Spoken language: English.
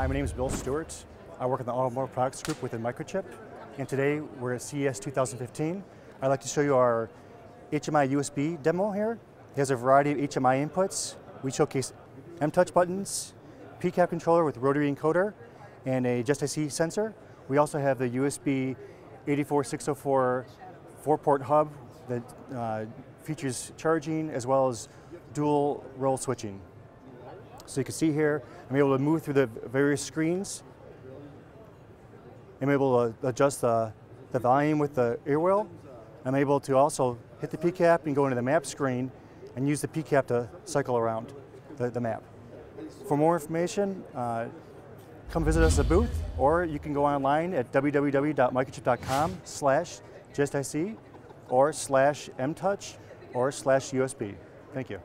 Hi, my name is Bill Stewart. I work in the Automotive Products Group within Microchip. And today we're at CES 2015. I'd like to show you our HMI USB demo here. It has a variety of HMI inputs. We showcase M-Touch buttons, PCAP controller with rotary encoder, and a GestIC sensor. We also have the USB 84604 four-port hub that uh, features charging as well as dual role switching. So you can see here, I'm able to move through the various screens. I'm able to adjust the, the volume with the AirWheel. I'm able to also hit the PCAP and go into the map screen and use the PCAP to cycle around the, the map. For more information, uh, come visit us at the booth, or you can go online at www.microchip.com slash gestic or slash mtouch or slash USB. Thank you.